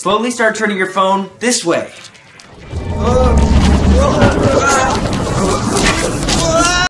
Slowly start turning your phone this way.